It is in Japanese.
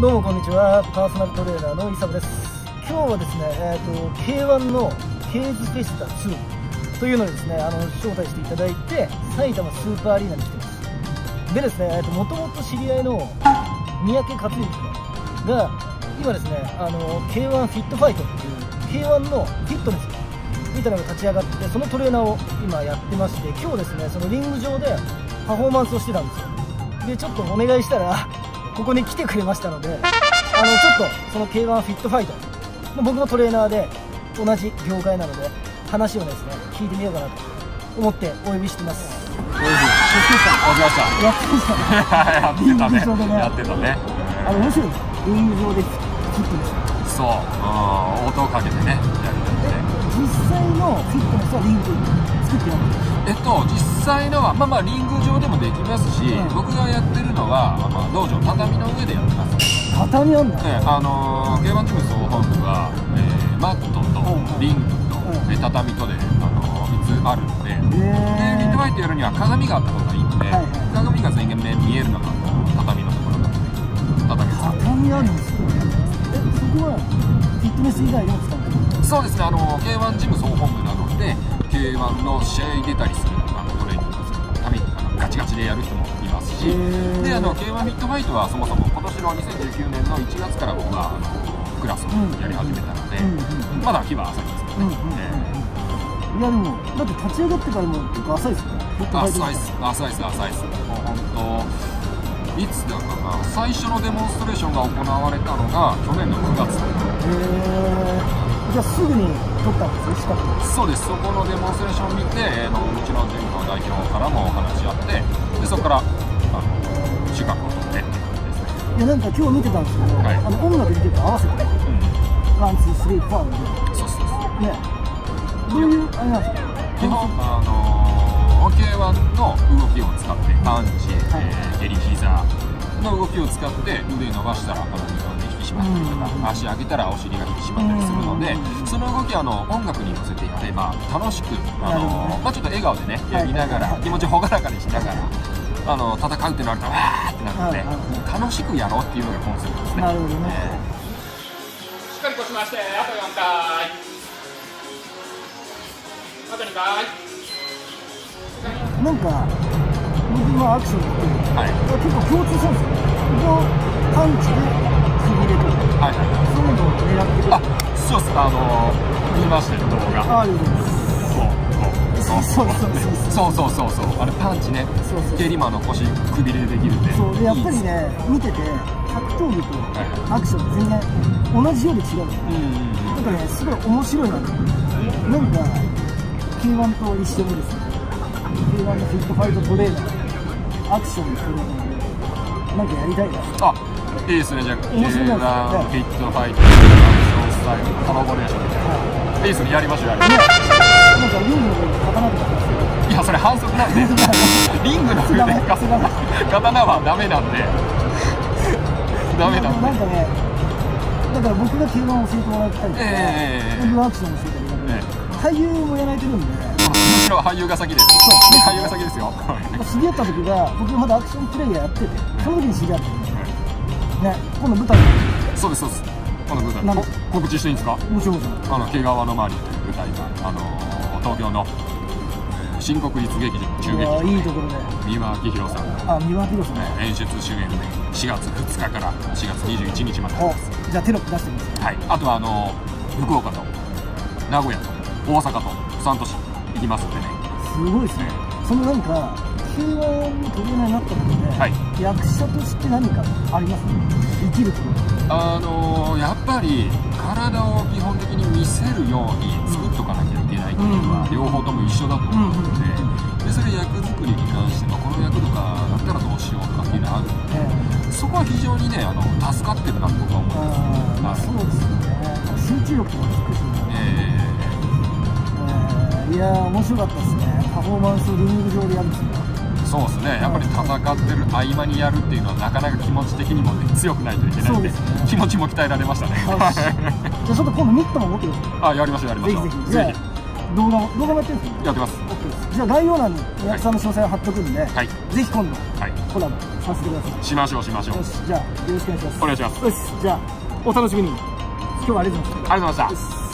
どうもこんにちは。パーソナルトレーナーのイサムです。今日はですね、えーと、K1 のケーズフェスタ2というのにですねあの招待していただいて埼玉スーパーアリーナに来てます。でですね、えーと、もともと知り合いの三宅克之さんが今ですねあの K1 フィットファイトっていう K1 のフィットネスみたいなのが立ち上がってそのトレーナーを今やってまして今日ですねそのリング上でパフォーマンスをしてたんですよ。でちょっとお願いしたらここに来てくれましたのであのちょっとその K1 フィットファイト僕のトレーナーで同じ業界なので話をですね聞いてみようかなと思ってお呼びしてます。やってましたやってたね。あの面白い。リング上でフィットネスそう、うん、音をかけてね。やる際のフィットネスはリング作ってないえっと実際のはまあまあリング上でもできますし、うん、僕がやってるのは、まあ、道場畳の上でやってます。畳あんだ、ね、あのー、K1 ジム総本部は、えー、マットとリングと、うん、畳とで、あのー、3つあるので、でリットファイトやるには鏡があった方がいいので、はいはい、鏡が全面見えるのが畳のところ。なので畳畳あるんですよえそこはフィットネス以外でも使う？そうですねあの K1 ジム総本部なので K1 の試合に出たりするあのトレーニングするためにあのガチガチでやる人もいますしであの K1 フィットファイトはそもそも今年の2019年の1月から僕はあのクラスをやり始めたので、うんうん、まだ日は浅いですけどね、うんうん、いやでもだって立ち上がってからも結構浅いですね。浅いです浅いです浅いです。もう本当いつだかな。最初のデモンストレーションが行われたのが去年の9月へえじゃあすぐに取ったんですね資格そうです。そこのデモンストレーションを見てあのうちのジムの代表からもお話し合ってでそこからあの資格を取ってって感じですね。いやなんか今日見てたんですけど、はい、あの音楽に結構合わせて、うん、 one two three four みたいな。そうそうそう。ね。どういうあれなんですか？基本あの K1 の動の動きを使って腕伸ばしたらあの二の腕引き締まったりとか、うん、足上げたらお尻が引き締まったりするので、うん、その動きあの音楽に乗せてやれば楽しくあの、ね、まあ、ちょっと笑顔でねやりながら、はい、気持ち朗らかにしながら。あの戦うってなるとわーってなるので、楽しくやろうっていうのがコンセプトですね。なるほどね、えー、しっかり腰回してあと4回。あと2回。なんかのアクションって、はい、結構共通するんです。よここパンチでくびれとか、はいはい、そういうのを狙ってるあそうっすあのー、見ましたよ動画。ああいうそうそうそう。そうそうそうそう。あれパンチね。そうそう蹴り魔の腰くびれでできるんで。そう。でやっぱりね見てて格闘技とアクション全然同じようで違う、うんうん、だからねすごい面白いな。なんか K1 と一緒にですね。K1 のフィットファイトトレーナーアクションするのな。んかやりたいな。あいいですね。じゃあ面白いなフィットファイトアクションスタイルコラボレーションみたいな、はい、いいですね。やりましょうやりましょう、なんかリングの上に刀とか。いやそれ反則なんで。リングの上で刀はダメなんで。ダメなんで。なんかねだから僕が K1 を教えてもらったりとか、えー、僕がアクションを教えてもらったり、えー、俳優もやられてるんで。俳優が先です。そう。俳優が先ですよ知り合った時が僕まだアクションプレイヤーやっててその時に知り合ってね今度舞台そうですそうです。今度舞台告知していいんですか？もちろんあの毛皮の周りという舞台があの東京の新国立劇場中劇場いいところで三輪明宏さんあ三輪明宏さん、演出主演で4月2日から4月21日まで。じゃあテロップ出してみます。はい。あとはあの福岡と名古屋と大阪と3都市行きますんでね。すごいですね。そのなんか K1 にトレーナーになったことで、はい、役者として何かありますか？生きると。あのー、やっぱり体を基本的に見せるように作っとかなきゃいけないっていうのは両方とも一緒だと思うのででそれ役作りに関してもこの役とかだったらどうしようとかっていうのがある。ので、え。ー、そこは非常にねあの助かってるなと僕は思います、まあ、そうですよね。集中力とかつくしね、えーいや面白かったですね。パフォーマンスをリング上でやるんですよそうですね。やっぱり戦ってる合間にやるっていうのはなかなか気持ち的にも、ね、強くないといけないんで、ね、気持ちも鍛えられましたね。じゃあちょっと今度ミットも持ってくださいあやりましょうやりましょう。ぜひぜひ。動画動画もやってるんですか？やってます。じゃあ概要欄にお客さんの詳細を貼っとくんで、はい、ぜひ今度、はい、コラボさせてください。しましょうしましょう。よしじゃあよろしくお願いします。お願いします。よしじゃあお楽しみに。今日はありがとうございました。ありがとうございました